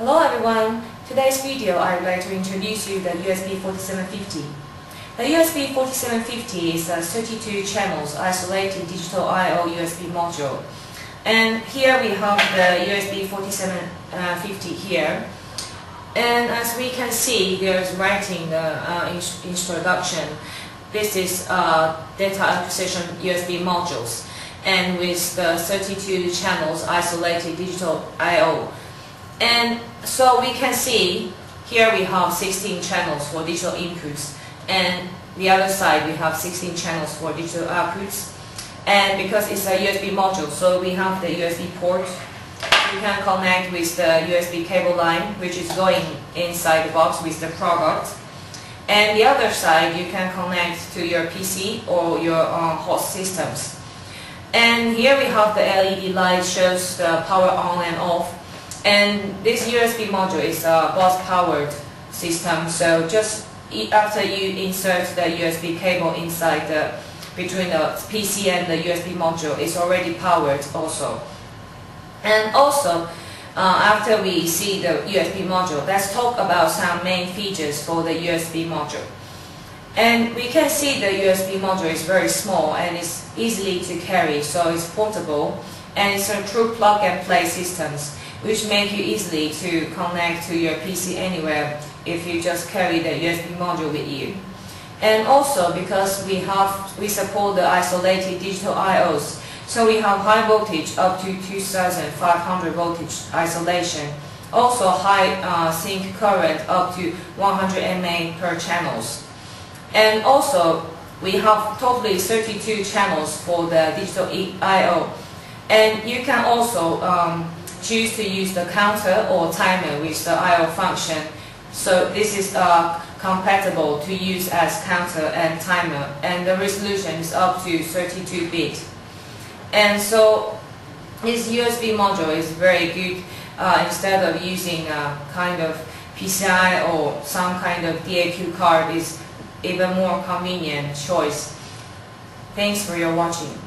Hello everyone. Today's video I would like to introduce you the USB 4750. The USB 4750 is a 32 channels isolated digital I/O USB module. And here we have the USB 4750 here. And as we can see, there's writing the uh, introduction. This is uh, data acquisition USB modules and with the 32 channels isolated digital I/O. And so we can see here we have 16 channels for digital inputs and the other side we have 16 channels for digital outputs. And because it's a USB module, so we have the USB port. You can connect with the USB cable line, which is going inside the box with the product. And the other side, you can connect to your PC or your uh, host systems. And here we have the LED light shows the power on and off and this USB module is a bus powered system, so just after you insert the USB cable inside the between the PC and the USB module, it's already powered also. And also, uh, after we see the USB module, let's talk about some main features for the USB module. And we can see the USB module is very small and it's easily to carry, so it's portable and it's a true plug and play systems which make you easily to connect to your PC anywhere if you just carry the USB module with you. And also because we have we support the isolated digital I/Os, so we have high voltage up to 2,500 voltage isolation. Also high uh, sink current up to 100 mA per channels. And also we have totally 32 channels for the digital I/O. And you can also um, choose to use the counter or timer with the I.O. function. So this is uh, compatible to use as counter and timer and the resolution is up to 32 bit. And so this USB module is very good uh, instead of using a kind of PCI or some kind of DAQ card is even more convenient choice. Thanks for your watching.